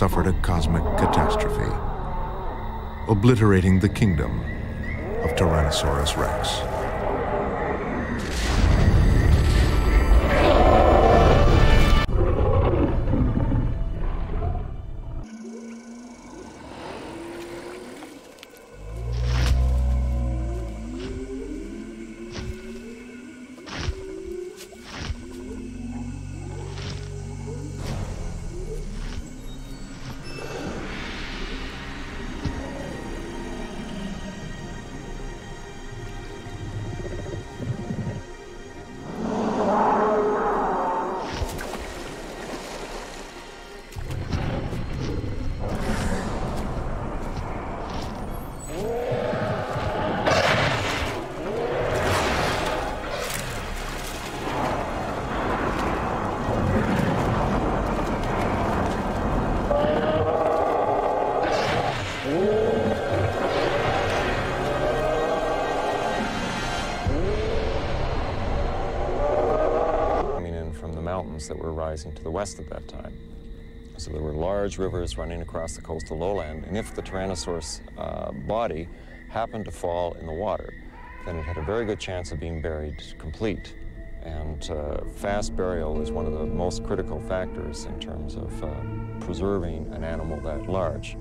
suffered a cosmic catastrophe, obliterating the kingdom of Tyrannosaurus rex. That were rising to the west at that time. So there were large rivers running across the coastal lowland, and if the Tyrannosaurus uh, body happened to fall in the water, then it had a very good chance of being buried complete. And uh, fast burial is one of the most critical factors in terms of uh, preserving an animal that large.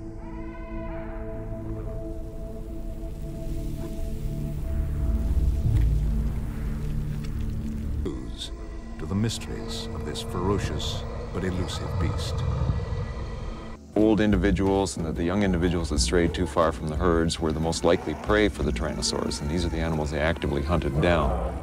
The mysteries of this ferocious but elusive beast. Old individuals and the, the, young individuals that strayed too far from the herds were the most likely prey for the Tyrannosaurus, and these are the animals they actively hunted down.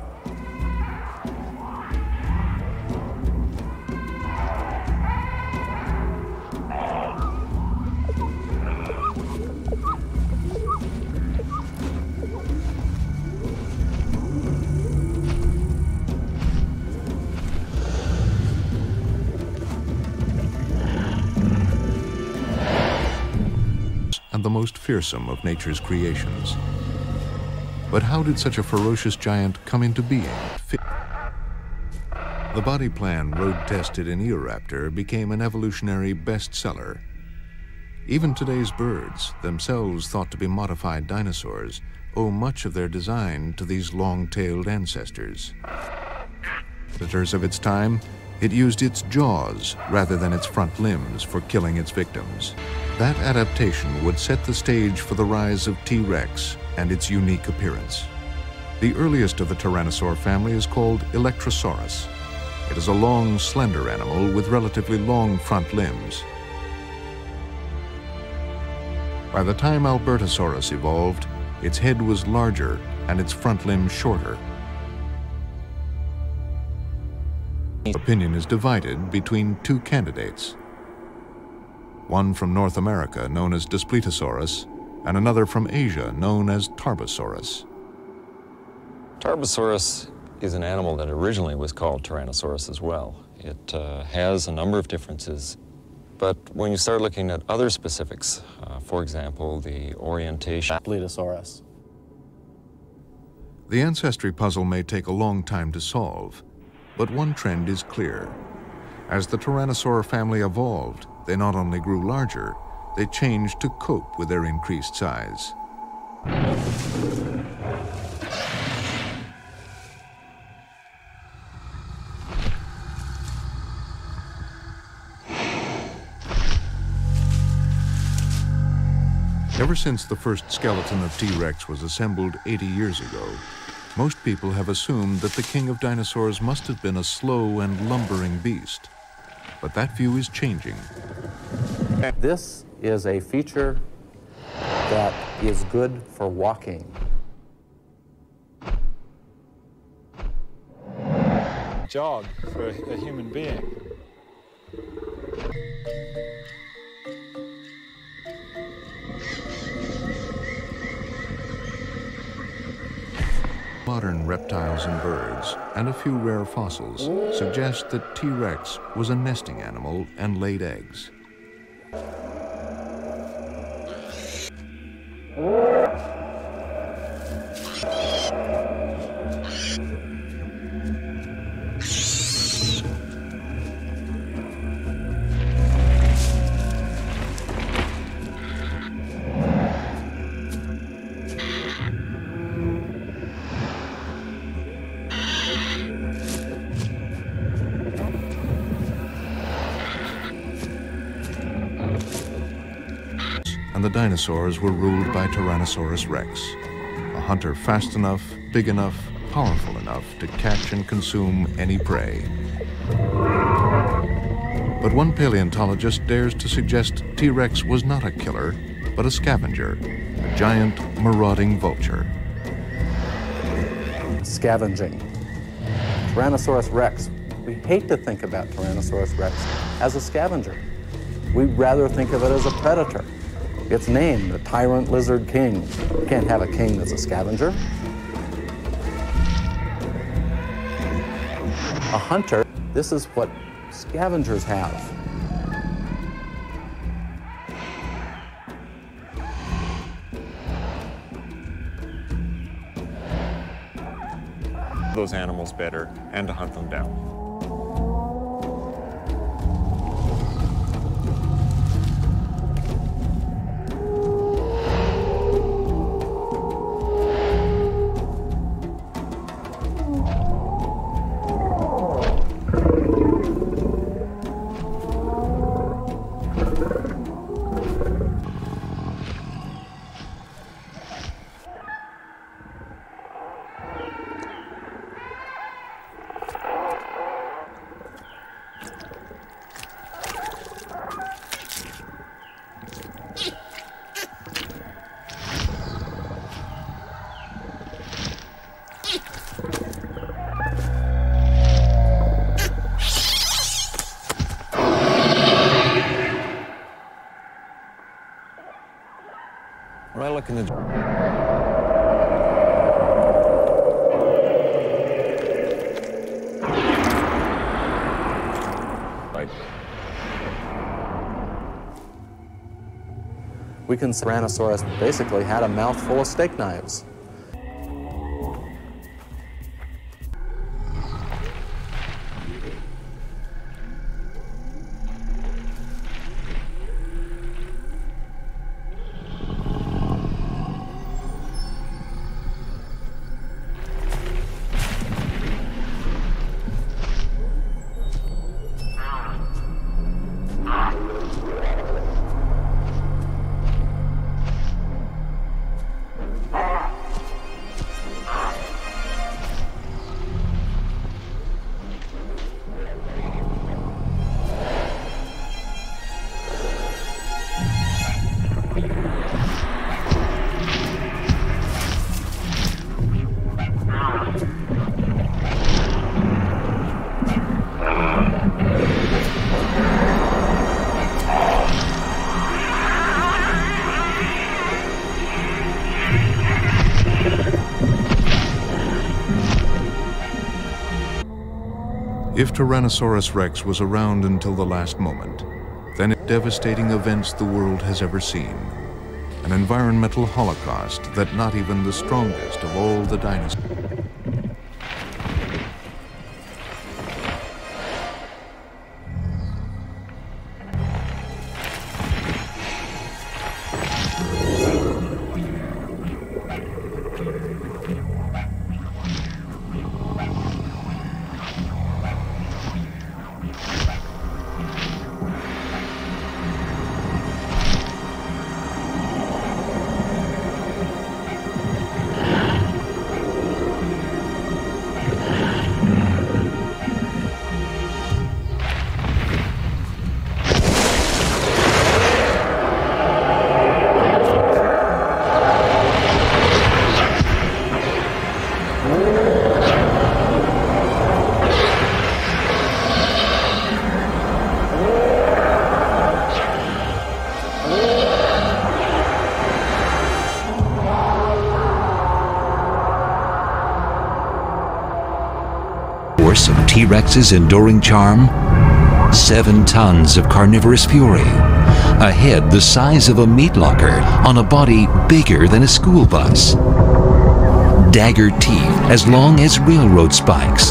Fearsome of nature's creations. But how did such a ferocious giant come into being? The body plan road-tested in Eoraptor became an evolutionary bestseller. Even today's birds, themselves thought to be modified dinosaurs, owe much of their design to these long-tailed ancestors. Predators of its time, it used its jaws rather than its front limbs for killing its victims. That adaptation would set the stage for the rise of T-Rex and its unique appearance. The earliest of the Tyrannosaur family is called Alectrosaurus. It is a long, slender animal with relatively long front limbs. By the time Albertosaurus evolved, its head was larger and its front limbs shorter. Opinion is divided between two candidates one from North America known as Daspletosaurus, and another from Asia known as Tarbosaurus. Tarbosaurus is an animal that originally was called Tyrannosaurus as well. It uh, has a number of differences, but when you start looking at other specifics, uh, for example, the orientation... Daspletosaurus. The ancestry puzzle may take a long time to solve, but one trend is clear. As the Tyrannosaur family evolved, they not only grew larger, they changed to cope with their increased size. Ever since the first skeleton of T-Rex was assembled 80 years ago, most people have assumed that the king of dinosaurs must have been a slow and lumbering beast. But that view is changing. This is a feature that is good for walking. Jog for a human being. Modern reptiles and birds, and a few rare fossils, suggest that T-Rex was a nesting animal and laid eggs. Dinosaurs were ruled by Tyrannosaurus rex, a hunter fast enough, big enough, powerful enough to catch and consume any prey. But one paleontologist dares to suggest T-Rex was not a killer, but a scavenger, a giant marauding vulture. Scavenging. Tyrannosaurus rex. We hate to think about Tyrannosaurus rex as a scavenger. We'd rather think of it as a predator. Its name, the tyrant lizard king. You can't have a king that's a scavenger. A hunter, this is what scavengers have. Those animals better and to hunt them down. We can Tyrannosaurus basically had a mouth full of steak knives. If Tyrannosaurus rex was around until the last moment, then devastating events the world has ever seen. An environmental holocaust that not even the strongest of all the dinosaurs T-Rex's enduring charm? Seven tons of carnivorous fury. A head the size of a meat locker on a body bigger than a school bus. Dagger teeth as long as railroad spikes.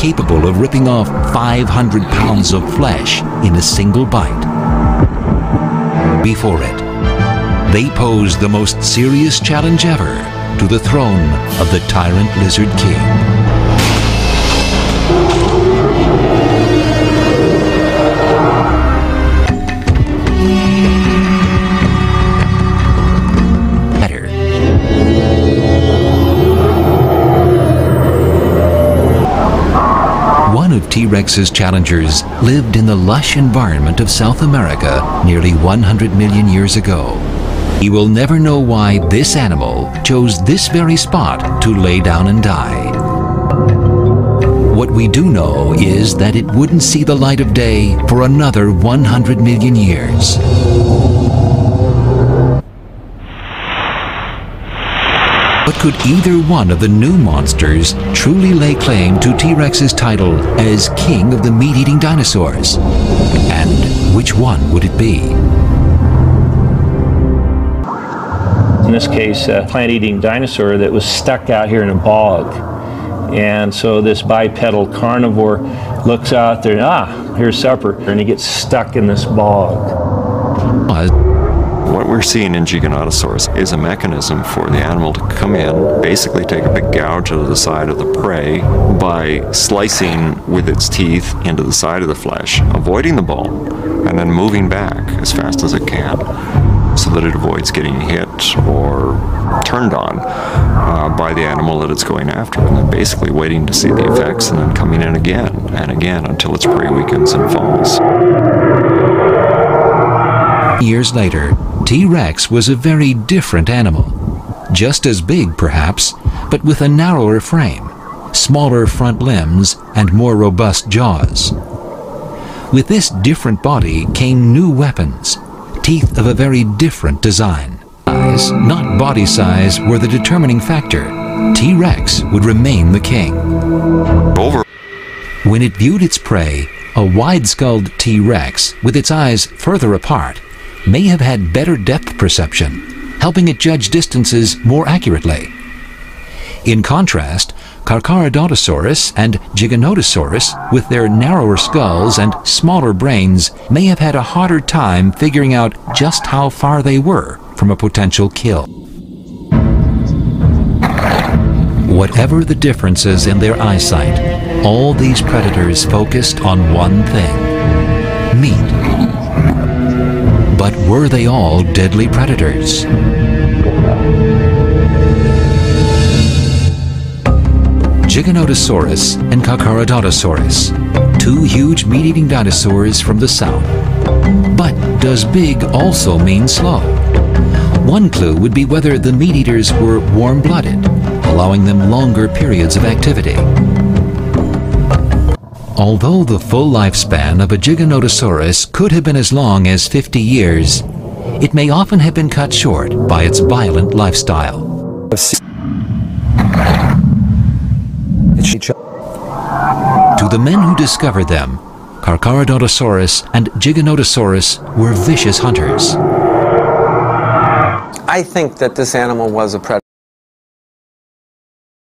Capable of ripping off 500 pounds of flesh in a single bite. Before it, they pose the most serious challenge ever to the throne of the Tyrant Lizard King. T-Rex's challengers lived in the lush environment of South America nearly 100 million years ago. He will never know why this animal chose this very spot to lay down and die. What we do know is that it wouldn't see the light of day for another 100 million years. But could either one of the new monsters truly lay claim to T-Rex's title as king of the meat-eating dinosaurs? And which one would it be? In this case, a plant-eating dinosaur that was stuck out here in a bog. And so this bipedal carnivore looks out there, ah, here's supper, and he gets stuck in this bog. We're seeing in Giganotosaurus is a mechanism for the animal to come in, basically take a big gouge out of the side of the prey by slicing with its teeth into the side of the flesh, avoiding the bone, and then moving back as fast as it can so that it avoids getting hit or turned on uh, by the animal that it's going after, and then basically waiting to see the effects and then coming in again and again until its prey weakens and falls. Years later, T-Rex was a very different animal. Just as big, perhaps, but with a narrower frame, smaller front limbs, and more robust jaws. With this different body came new weapons, teeth of a very different design. Size, not body size, were the determining factor. T-Rex would remain the king. Over. When it viewed its prey, a wide-skulled T-Rex, with its eyes further apart, may have had better depth perception, helping it judge distances more accurately. In contrast, Carcharodontosaurus and Giganotosaurus, with their narrower skulls and smaller brains, may have had a harder time figuring out just how far they were from a potential kill. Whatever the differences in their eyesight, all these predators focused on one thing meat. But were they all deadly predators? Giganotosaurus and Carcharodontosaurus, two huge meat-eating dinosaurs from the south. But does big also mean slow? One clue would be whether the meat-eaters were warm-blooded, allowing them longer periods of activity. Although the full lifespan of a Giganotosaurus could have been as long as 50 years, it may often have been cut short by its violent lifestyle. To the men who discovered them, Carcharodontosaurus and Giganotosaurus were vicious hunters. I think that this animal was a predator.